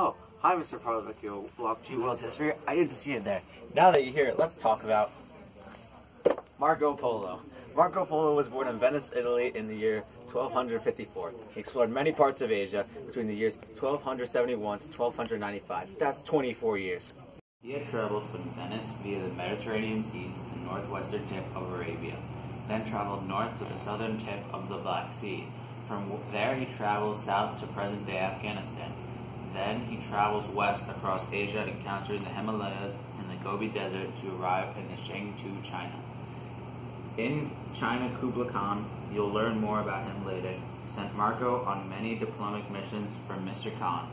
Oh, hi, Mr. Parlavecchio, Block G World History. I didn't see it there. Now that you're here, let's talk about Marco Polo. Marco Polo was born in Venice, Italy in the year 1254. He explored many parts of Asia between the years 1271 to 1295. That's 24 years. He had traveled from Venice via the Mediterranean Sea to the northwestern tip of Arabia, then traveled north to the southern tip of the Black Sea. From there he traveled south to present-day Afghanistan. Then he travels west across Asia, encountering the Himalayas and the Gobi Desert to arrive in the Shangdu, China. In China, Kublai Khan, you'll learn more about him later, sent Marco on many diplomatic missions for Mr. Khan.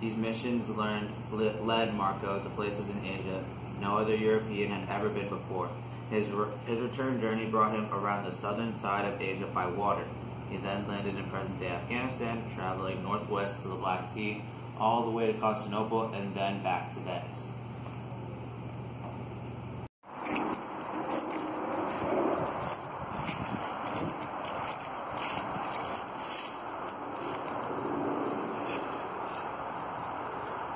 These missions learned, led Marco to places in Asia no other European had ever been before. His, re his return journey brought him around the southern side of Asia by water. He then landed in present-day Afghanistan, traveling northwest to the Black Sea, all the way to Constantinople, and then back to Venice.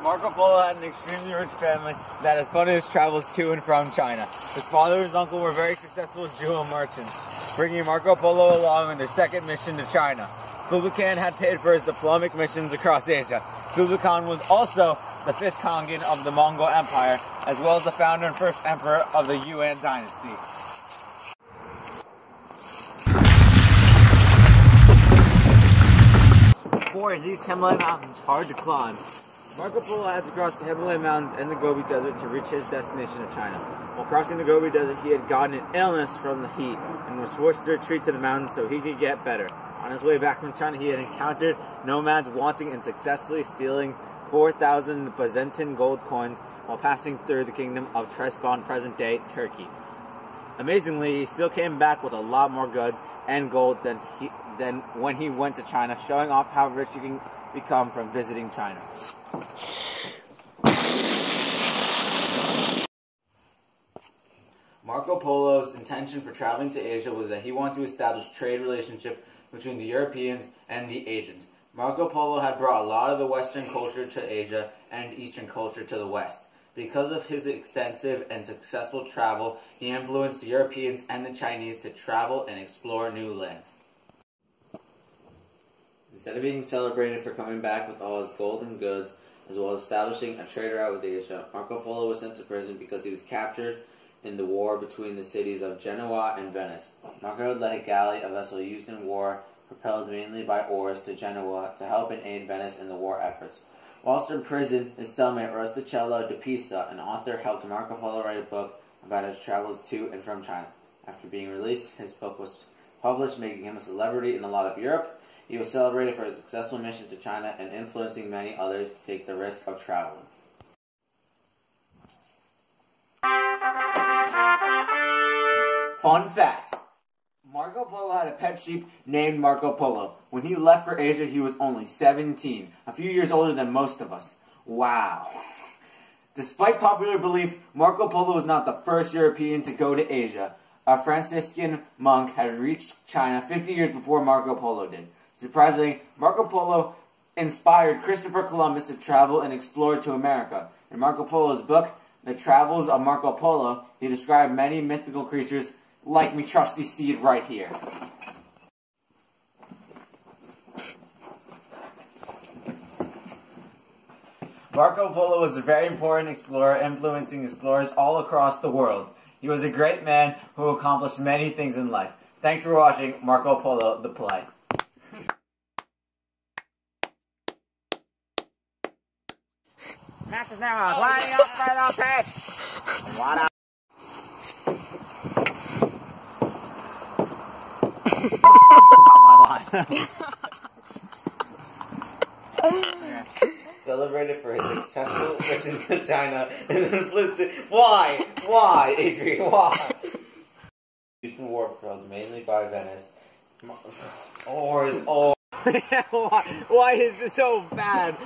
Marco Polo had an extremely rich family that has funded his travels to and from China. His father and his uncle were very successful jewel merchants, bringing Marco Polo along on their second mission to China. Kublai Khan had paid for his diplomatic missions across Asia. Kublai Khan was also the fifth Khagan of the Mongol Empire, as well as the founder and first emperor of the Yuan dynasty. Boy, these Himalaya mountains hard to climb. Marco Polo had to cross the Himalayan Mountains and the Gobi Desert to reach his destination of China. While crossing the Gobi Desert, he had gotten an illness from the heat and was forced to retreat to the mountains so he could get better. On his way back from China, he had encountered nomads wanting and successfully stealing 4,000 Byzantine gold coins while passing through the kingdom of Trebizond, present-day Turkey. Amazingly, he still came back with a lot more goods and gold than he than when he went to China, showing off how rich he can become from visiting China. Marco Polo's intention for traveling to Asia was that he wanted to establish trade relationship between the Europeans and the Asians. Marco Polo had brought a lot of the Western culture to Asia and Eastern culture to the West. Because of his extensive and successful travel, he influenced the Europeans and the Chinese to travel and explore new lands. Instead of being celebrated for coming back with all his gold and goods, as well as establishing a trade route with Asia, Marco Polo was sent to prison because he was captured in the war between the cities of Genoa and Venice. Marco led a galley, a vessel used in war, propelled mainly by oars, to Genoa to help and aid Venice in the war efforts. Whilst in prison, his cellmate Rustichello de Pisa, an author, helped Marco Polo write a book about his travels to and from China. After being released, his book was published, making him a celebrity in a lot of Europe. He was celebrated for his successful mission to China and influencing many others to take the risk of traveling. Fun fact. Marco Polo had a pet sheep named Marco Polo. When he left for Asia, he was only 17, a few years older than most of us. Wow. Despite popular belief, Marco Polo was not the first European to go to Asia. A Franciscan monk had reached China 50 years before Marco Polo did. Surprisingly, Marco Polo inspired Christopher Columbus to travel and explore to America. In Marco Polo's book, The Travels of Marco Polo, he described many mythical creatures like me trusty steed right here. Marco Polo was a very important explorer, influencing explorers all across the world. He was a great man who accomplished many things in life. Thanks for watching Marco Polo, the play. Master's now lining up for the pitch. What up? Celebrated for his successful mission to China and influenced. Why? Why, Adrian? Why? Eastern war propelled mainly by Venice. Oars, oars. why, why is this so bad?